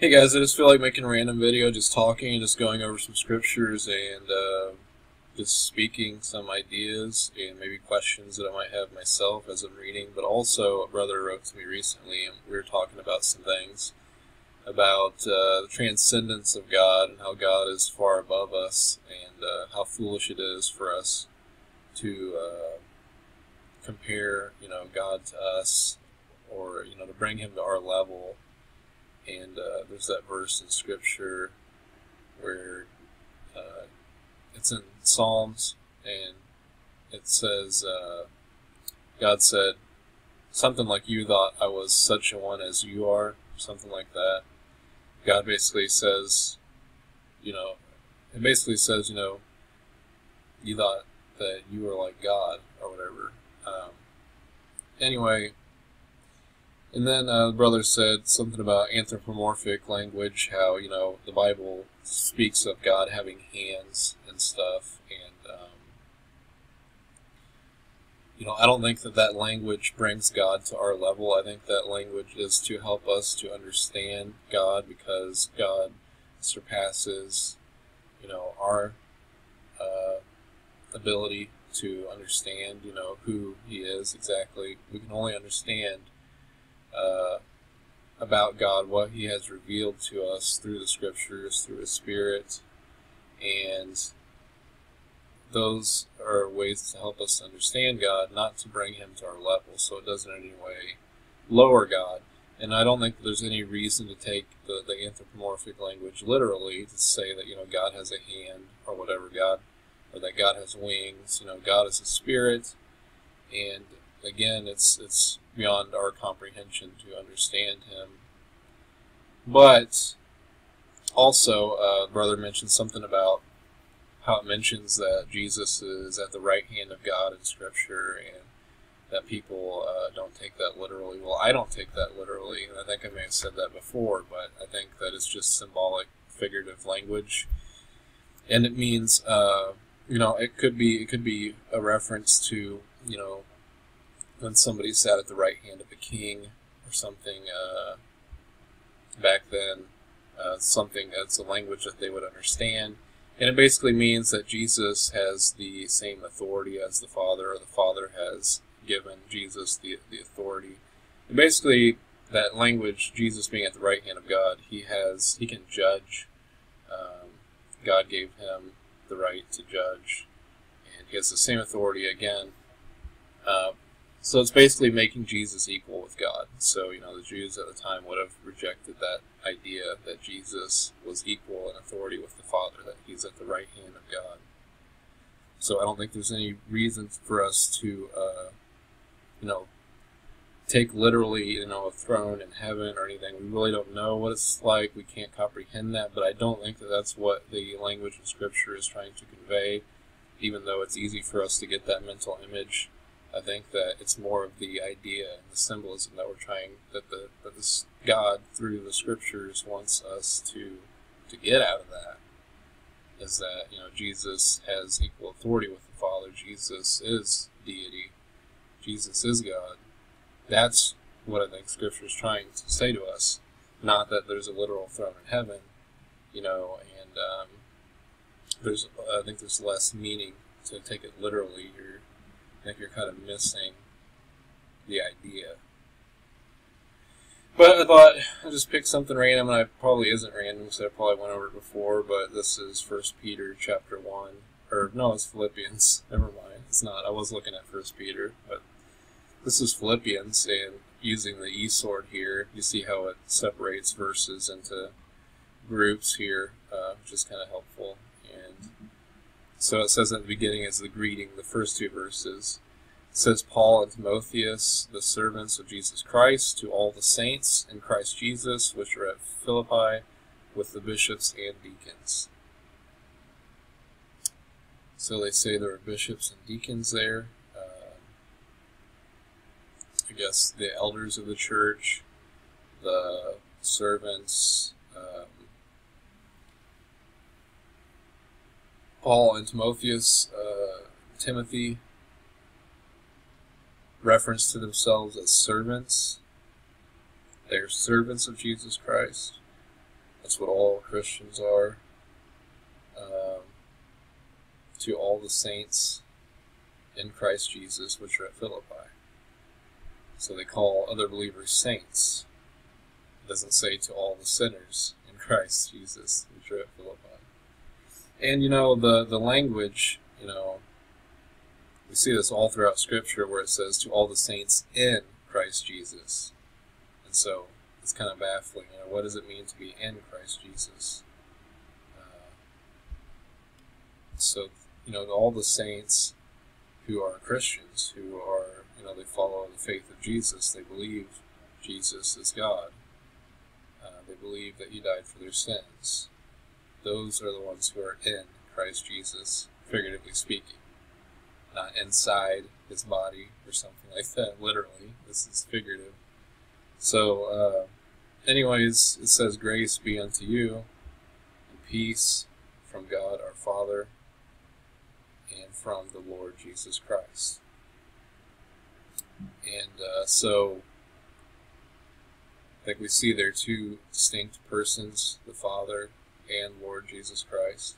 Hey guys, I just feel like making a random video, just talking and just going over some scriptures and uh, just speaking some ideas and maybe questions that I might have myself as I'm reading. But also, a brother wrote to me recently and we were talking about some things about uh, the transcendence of God and how God is far above us and uh, how foolish it is for us to uh, compare, you know, God to us or you know to bring Him to our level and uh, there's that verse in Scripture where uh, it's in Psalms, and it says, uh, God said, something like, You thought I was such a one as you are, something like that. God basically says, you know, it basically says, you know, you thought that you were like God or whatever. Um, anyway, and then uh, the brother said something about anthropomorphic language, how, you know, the Bible speaks of God having hands and stuff. And, um, you know, I don't think that that language brings God to our level. I think that language is to help us to understand God because God surpasses, you know, our uh, ability to understand, you know, who He is exactly. We can only understand uh, about God, what He has revealed to us through the Scriptures, through His Spirit, and those are ways to help us understand God, not to bring Him to our level, so it doesn't in any way lower God. And I don't think there's any reason to take the, the anthropomorphic language literally to say that you know God has a hand or whatever God, or that God has wings. You know, God is a spirit, and again, it's it's beyond our comprehension to understand him. But also, uh, brother mentioned something about how it mentions that Jesus is at the right hand of God in Scripture, and that people uh, don't take that literally. Well, I don't take that literally. I think I may have said that before, but I think that it's just symbolic, figurative language, and it means, uh, you know, it could be it could be a reference to you know when somebody sat at the right hand of the king or something uh, back then, uh, something that's a language that they would understand. And it basically means that Jesus has the same authority as the Father, or the Father has given Jesus the, the authority. And basically, that language, Jesus being at the right hand of God, he has he can judge. Um, God gave him the right to judge, and he has the same authority again. Uh, so it's basically making Jesus equal with God. So, you know, the Jews at the time would have rejected that idea that Jesus was equal in authority with the Father, that he's at the right hand of God. So I don't think there's any reason for us to, uh, you know, take literally, you know, a throne in heaven or anything. We really don't know what it's like. We can't comprehend that, but I don't think that that's what the language in Scripture is trying to convey, even though it's easy for us to get that mental image I think that it's more of the idea and the symbolism that we're trying that the that this God through the scriptures wants us to to get out of that is that you know Jesus has equal authority with the Father. Jesus is deity. Jesus is God. That's what I think Scripture is trying to say to us. Not that there's a literal throne in heaven, you know, and um, there's I think there's less meaning to take it literally. You're I think you're kind of missing the idea. But I thought I'd just pick something random, and I probably isn't random because I probably went over it before. But this is First Peter chapter one, or no, it's Philippians. Never mind, it's not. I was looking at First Peter, but this is Philippians, and using the e sword here, you see how it separates verses into groups here, uh, which is kind of helpful. So it says at the beginning as the greeting, the first two verses. It says, Paul and Timotheus, the servants of Jesus Christ, to all the saints in Christ Jesus, which are at Philippi, with the bishops and deacons. So they say there are bishops and deacons there. Uh, I guess the elders of the church, the servants, um, Paul and Timotheus, uh, Timothy, reference to themselves as servants. They are servants of Jesus Christ. That's what all Christians are. Um, to all the saints in Christ Jesus which are at Philippi. So they call other believers saints. It doesn't say to all the sinners in Christ Jesus which are at Philippi. And you know the the language, you know, we see this all throughout Scripture where it says to all the saints in Christ Jesus. And so it's kind of baffling. You know, what does it mean to be in Christ Jesus? Uh, so you know, all the saints who are Christians, who are, you know, they follow the faith of Jesus, they believe Jesus is God, uh, they believe that He died for their sins. Those are the ones who are in Christ Jesus, figuratively speaking, not inside His body or something like that. Literally, this is figurative. So, uh, anyways, it says, "Grace be unto you, and peace from God our Father." and from the Lord Jesus Christ. And uh, so, I think we see there are two distinct persons the Father and Lord Jesus Christ.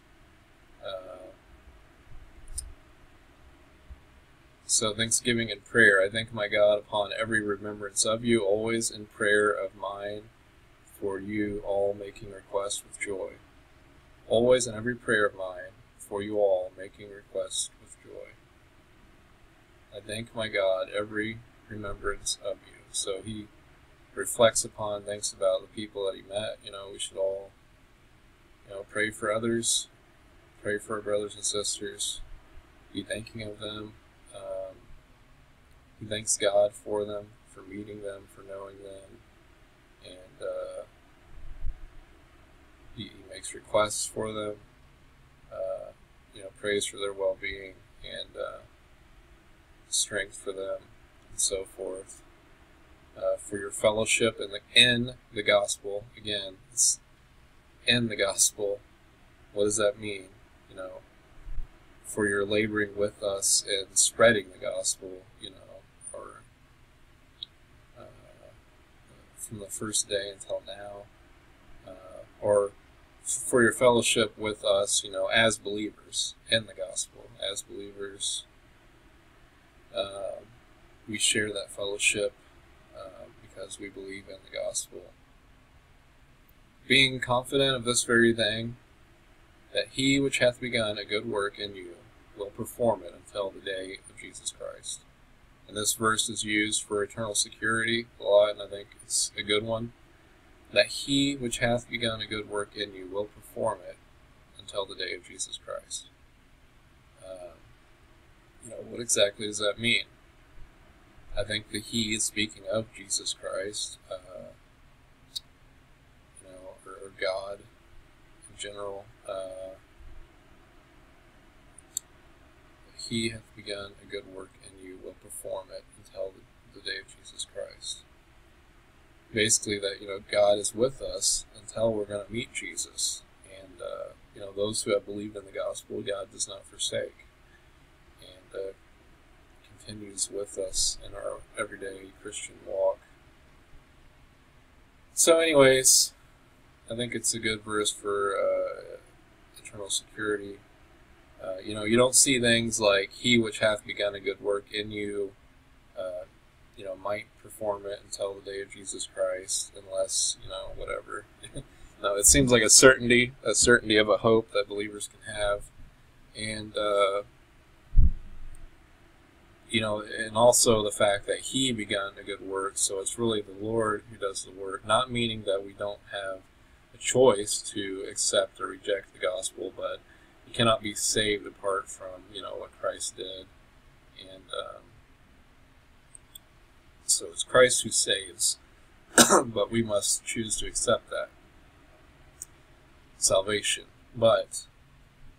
Uh, so, thanksgiving and prayer. I thank my God upon every remembrance of you, always in prayer of mine for you all making request with joy. Always in every prayer of mine for you all, making request with joy. I thank my God every remembrance of you. So he reflects upon, thinks about the people that he met. You know, we should all, know, pray for others, pray for our brothers and sisters, be thanking of them. Um, he thanks God for them, for meeting them, for knowing them, and uh, he, he makes requests for them. Uh, you know, praise for their well-being and uh, strength for them, and so forth. Uh, for your fellowship in the in the gospel. Again, it's in the gospel. What does that mean? You know, for your laboring with us and spreading the gospel. You know, or uh, from the first day until now, uh, or for your fellowship with us, you know, as believers in the gospel, as believers. Uh, we share that fellowship uh, because we believe in the gospel. Being confident of this very thing, that he which hath begun a good work in you will perform it until the day of Jesus Christ. And this verse is used for eternal security a lot, and I think it's a good one that he which hath begun a good work in you will perform it until the day of Jesus Christ. Uh, you know, what exactly does that mean? I think the he is speaking of Jesus Christ, uh, you know, or, or, God in general. Uh, he hath begun a good work in you will perform it until the, the day of Jesus Christ basically that you know God is with us until we're going to meet Jesus, and uh, you know those who have believed in the gospel, God does not forsake, and uh, continues with us in our everyday Christian walk. So, anyways, I think it's a good verse for uh, eternal security. Uh, you know, you don't see things like "He which hath begun a good work in you." Uh, you know, might perform it until the day of Jesus Christ, unless, you know, whatever. no, it seems like a certainty, a certainty of a hope that believers can have. And, uh, you know, and also the fact that He begun a good work, so it's really the Lord who does the work, not meaning that we don't have choice to accept or reject the gospel, but you cannot be saved apart from, you know, what Christ did. And, um, so it's Christ who saves, but we must choose to accept that salvation. But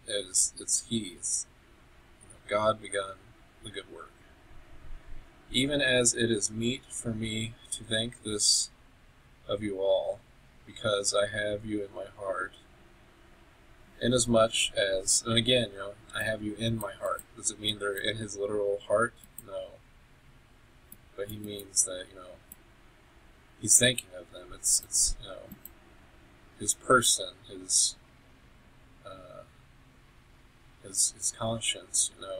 it is, it's He's. God begun the good work. Even as it is meet for me to thank this of you all, because I have you in my heart. Inasmuch as, much as and again, you know, I have you in my heart. Does it mean they're in his literal heart? No but he means that you know he's thinking of them. It's it's you know his person, his uh, his his conscience, you know,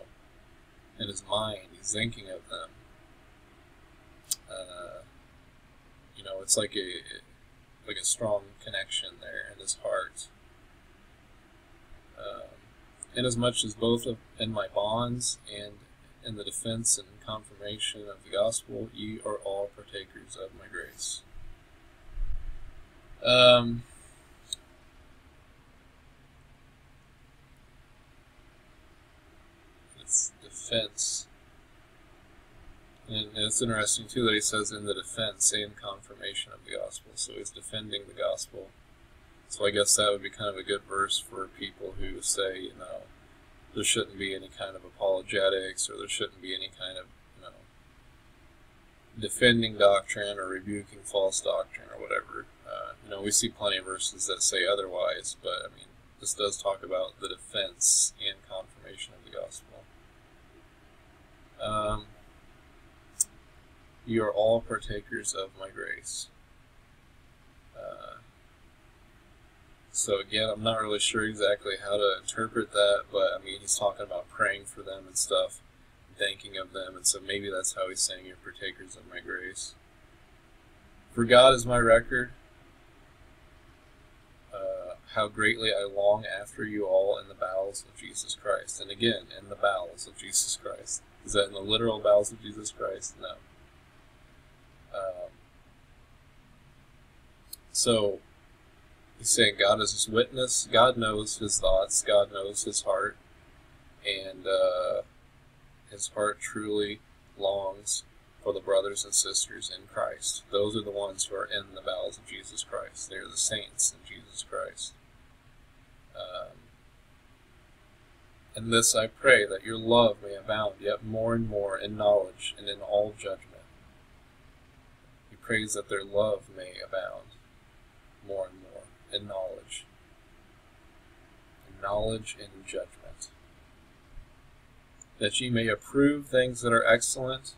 in his mind. He's thinking of them. Uh, you know, it's like a like a strong connection there in his heart. Um, inasmuch as much as both of, in my bonds and in the defense and confirmation of the gospel, ye are all partakers of my grace. Um, it's defense. And it's interesting too that he says in the defense and confirmation of the gospel. So he's defending the gospel. So I guess that would be kind of a good verse for people who say, you know, there shouldn't be any kind of apologetics or there shouldn't be any kind of, you know, defending doctrine or rebuking false doctrine or whatever. Uh, you know, we see plenty of verses that say otherwise, but I mean, this does talk about the defense and confirmation of the gospel. Um, you are all partakers of my grace. Uh, so again, I'm not really sure exactly how to interpret that, but I mean, he's talking about praying for them and stuff, thanking of them, and so maybe that's how he's saying you're partakers of my grace. For God is my record, uh, how greatly I long after you all in the bowels of Jesus Christ. And again, in the bowels of Jesus Christ. Is that in the literal bowels of Jesus Christ? No. Um, so he's saying God is his witness. God knows his thoughts. God knows his heart, and uh, his heart truly longs for the brothers and sisters in Christ. Those are the ones who are in the bowels of Jesus Christ. They are the saints in Jesus Christ. Um, and this I pray that your love may abound yet more and more in knowledge and in all judgment prays that their love may abound more and more in knowledge, in knowledge and in judgment, that ye may approve things that are excellent,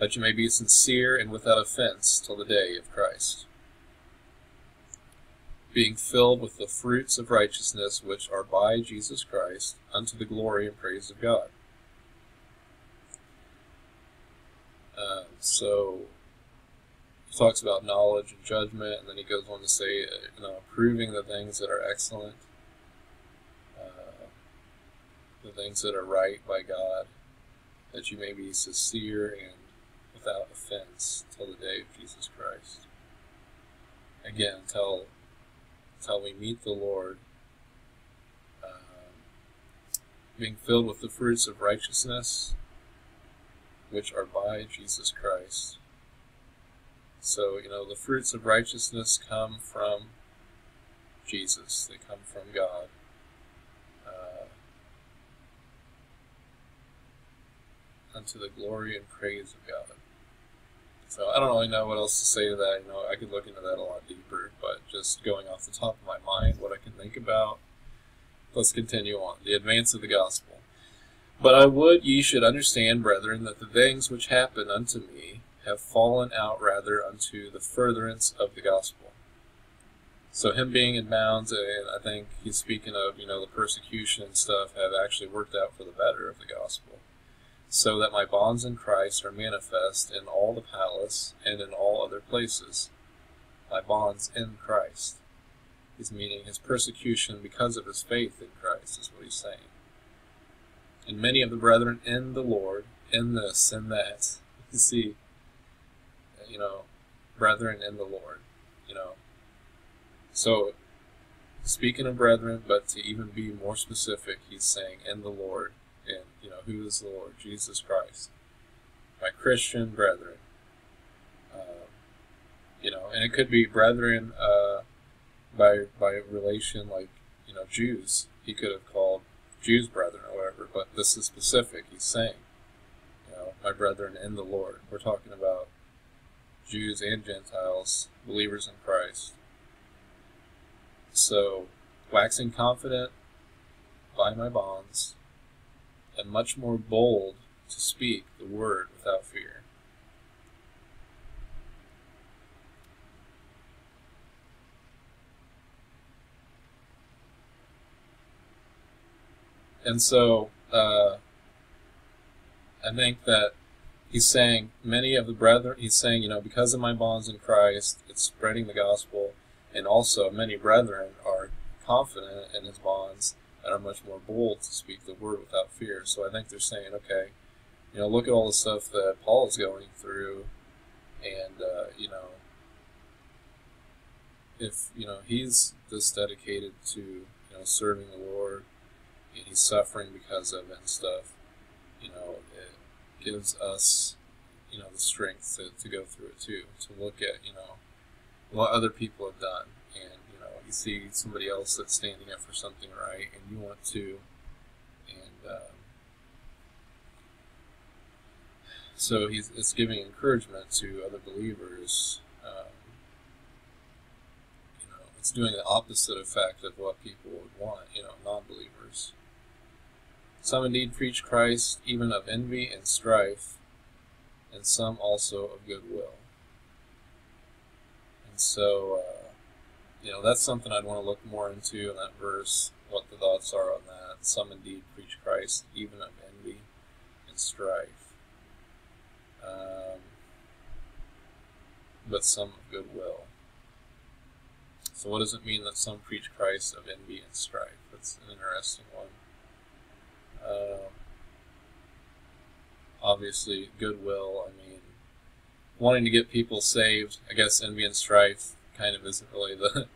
that ye may be sincere and without offense till the day of Christ, being filled with the fruits of righteousness which are by Jesus Christ, unto the glory and praise of God. Uh, so talks about knowledge and judgment, and then he goes on to say, uh, you know, approving the things that are excellent, uh, the things that are right by God, that you may be sincere and without offense till the day of Jesus Christ. Again, till, until we meet the Lord, um, being filled with the fruits of righteousness, which are by Jesus Christ so, you know, the fruits of righteousness come from Jesus, they come from God. Uh, unto the glory and praise of God. So I don't really know what else to say to that. You know, I could look into that a lot deeper, but just going off the top of my mind, what I can think about. Let's continue on. The advance of the gospel. But I would ye should understand, brethren, that the things which happen unto me have fallen out rather unto the furtherance of the gospel. So him being in bounds, and I think he's speaking of, you know, the persecution and stuff have actually worked out for the better of the gospel. So that my bonds in Christ are manifest in all the palace and in all other places. My bonds in Christ. He's meaning his persecution because of his faith in Christ, is what he's saying. And many of the brethren in the Lord, in this and that, you see, you know, brethren in the Lord, you know. So, speaking of brethren, but to even be more specific, he's saying in the Lord, and you know, who is the Lord? Jesus Christ. My Christian brethren. Uh, you know, and it could be brethren uh, by by relation, like you know, Jews. He could have called Jews brethren or whatever, but this is specific. He's saying, you know, my brethren in the Lord. We're talking about Jews and Gentiles, believers in Christ. So, waxing confident by my bonds, and much more bold to speak the word without fear. And so, uh, I think that he's saying many of the brethren, he's saying, you know, because of my bonds in Christ, it's spreading the gospel, and also many brethren are confident in his bonds and are much more bold to speak the word without fear. So I think they're saying, okay, you know, look at all the stuff that Paul is going through, and uh, you know, if you know he's this dedicated to you know serving the Lord, and he's suffering because of it and stuff, you know, it gives us you know the strength to, to go through it too, to look at you know what other people have done, and you know you see somebody else that's standing up for something right, and you want to, and um, so he's it's giving encouragement to other believers. Um, you know, it's doing the opposite effect of what people would want. You know, non-believers. Some indeed preach Christ, even of envy and strife, and some also of goodwill. And so, uh, you know, that's something I'd want to look more into in that verse, what the thoughts are on that. Some indeed preach Christ, even of envy and strife, um, but some of goodwill. So, what does it mean that some preach Christ of envy and strife? That's an interesting one. Um, obviously, goodwill, I mean, wanting to get people saved, I guess envy and strife kind of isn't really the,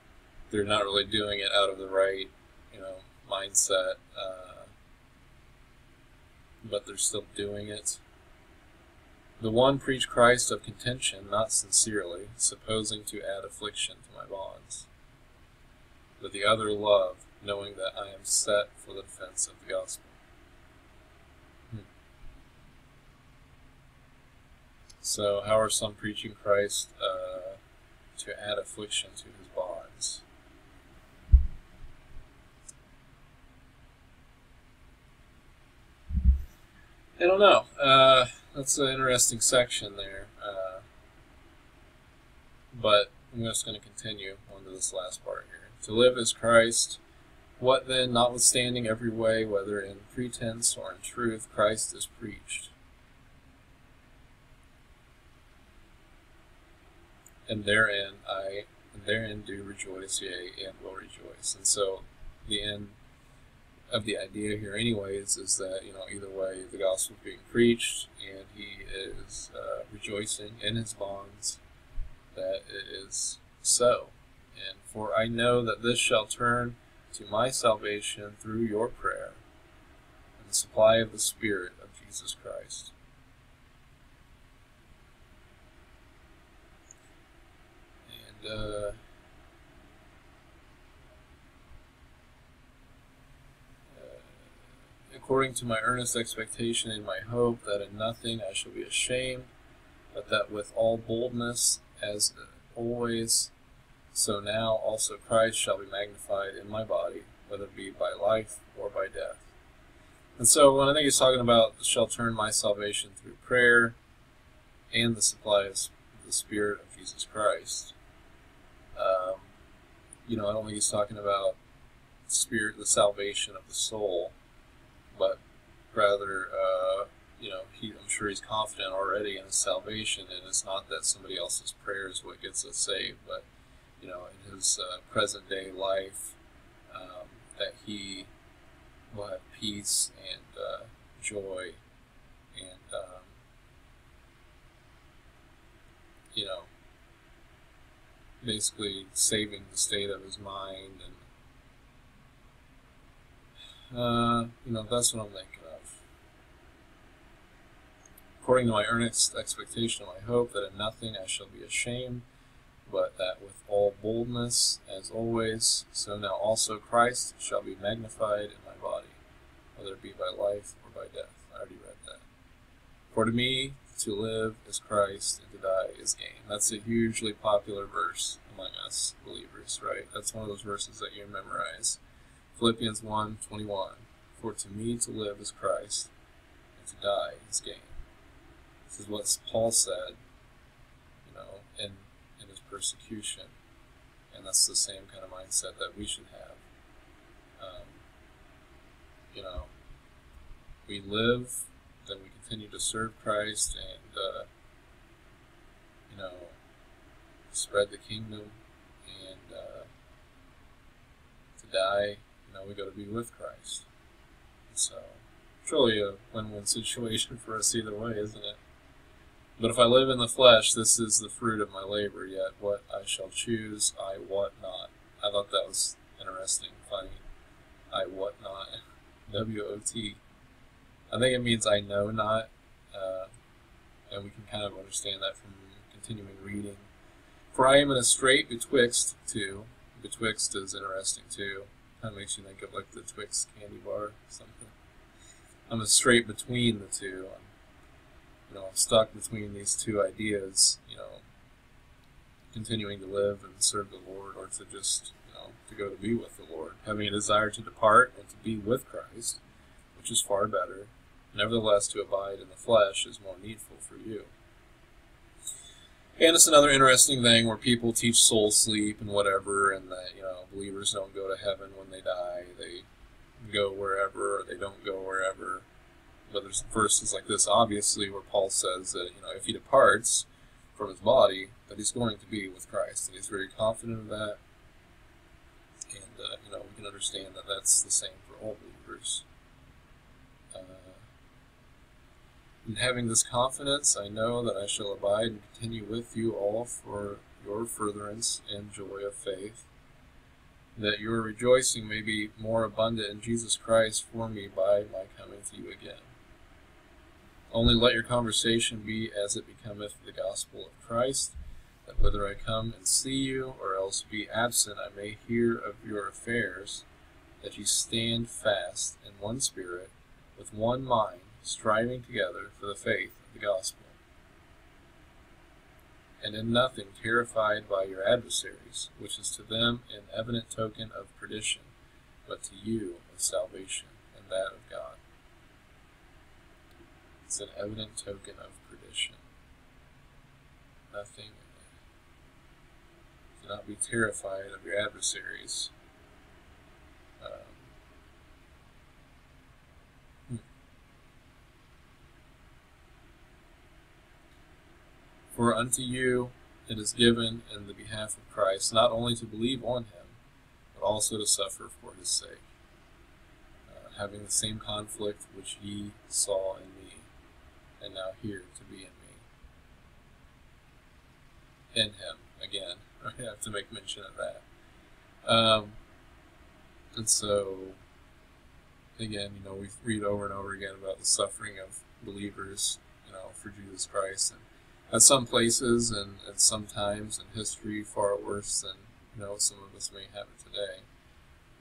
they're not really doing it out of the right, you know, mindset, uh, but they're still doing it. The one preach Christ of contention, not sincerely, supposing to add affliction to my bonds. But the other love, knowing that I am set for the defense of the gospel. Hmm. So, how are some preaching Christ uh, to add affliction to his bonds? I don't know. Uh, that's an interesting section there. Uh, but I'm just going to continue on to this last part here. To live as Christ, what then, notwithstanding every way, whether in pretense or in truth, Christ is preached? And therein I, and therein do rejoice, yea, and will rejoice. And so, the end of the idea here, anyways, is that you know either way, the gospel is being preached, and he is uh, rejoicing in his bonds. That it is so. And for I know that this shall turn to my salvation through your prayer and the supply of the Spirit of Jesus Christ. And, uh, according to my earnest expectation and my hope that in nothing I shall be ashamed, but that with all boldness, as always, so now also Christ shall be magnified in my body, whether it be by life or by death. And so when I think he's talking about shall turn my salvation through prayer and the supply of the Spirit of Jesus Christ, um, you know, I don't think he's talking about spirit, the salvation of the soul, but rather, uh, you know, he, I'm sure he's confident already in his salvation, and it's not that somebody else's prayer is what gets us saved, but you know, in his uh, present day life, um, that he will have peace and uh, joy and, um, you know, basically saving the state of his mind and, uh, you know, that's what I'm thinking of. According to my earnest expectation and my hope that in nothing I shall be ashamed, but that with all boldness, as always, so now also Christ shall be magnified in my body, whether it be by life or by death. I already read that. For to me, to live is Christ, and to die is gain. That's a hugely popular verse among us believers, right? That's one of those verses that you memorize. Philippians 1 21. For to me to live is Christ, and to die is gain. This is what Paul said, persecution. And that's the same kind of mindset that we should have. Um, you know, we live, then we continue to serve Christ and, uh, you know, spread the kingdom and uh, to die, you know, we go to be with Christ. And so, truly a win-win situation for us either way, isn't it? But if I live in the flesh, this is the fruit of my labor, yet what I shall choose, I wot not. I thought that was interesting, funny. I wot not. W O T. I think it means I know not, uh, and we can kind of understand that from continuing reading. For I am in a strait betwixt two. Betwixt is interesting too. Kind of makes you think of like the Twix candy bar or something. I'm a strait between the two. I'm, know, stuck between these two ideas. You know, continuing to live and serve the Lord, or to just you know to go to be with the Lord, having a desire to depart and to be with Christ, which is far better. Nevertheless, to abide in the flesh is more needful for you. And it's another interesting thing where people teach soul sleep and whatever, and that you know believers don't go to heaven when they die; they go wherever, or they don't go wherever. But there's verses like this, obviously, where Paul says that you know if he departs from his body, that he's going to be with Christ, and he's very confident of that. And uh, you know we can understand that that's the same for all believers. Uh, and having this confidence, I know that I shall abide and continue with you all for your furtherance and joy of faith, that your rejoicing may be more abundant in Jesus Christ for me by my coming to you again. Only let your conversation be as it becometh the gospel of Christ, that whether I come and see you or else be absent, I may hear of your affairs, that ye stand fast in one spirit, with one mind striving together for the faith of the gospel, and in nothing terrified by your adversaries, which is to them an evident token of perdition, but to you of salvation and that of God. It's an evident token of perdition. Nothing. Do not be terrified of your adversaries. Um, For unto you it is given in the behalf of Christ not only to believe on him, but also to suffer for his sake, uh, having the same conflict which ye saw in me, and now here to be in me. In him, again. I have to make mention of that. Um, and so, again, you know, we read over and over again about the suffering of believers, you know, for Jesus Christ, and at some places and at some times in history far worse than you know some of us may have it today.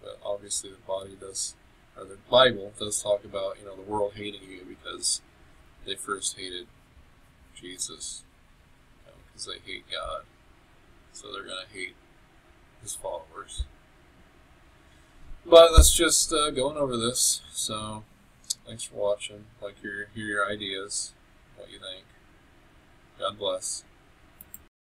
But obviously, the body does, or the Bible does talk about you know the world hating you because they first hated Jesus, because you know, they hate God, so they're gonna hate His followers. But that's just uh, going over this. So, thanks for watching. Like your hear your ideas, what you think. God bless.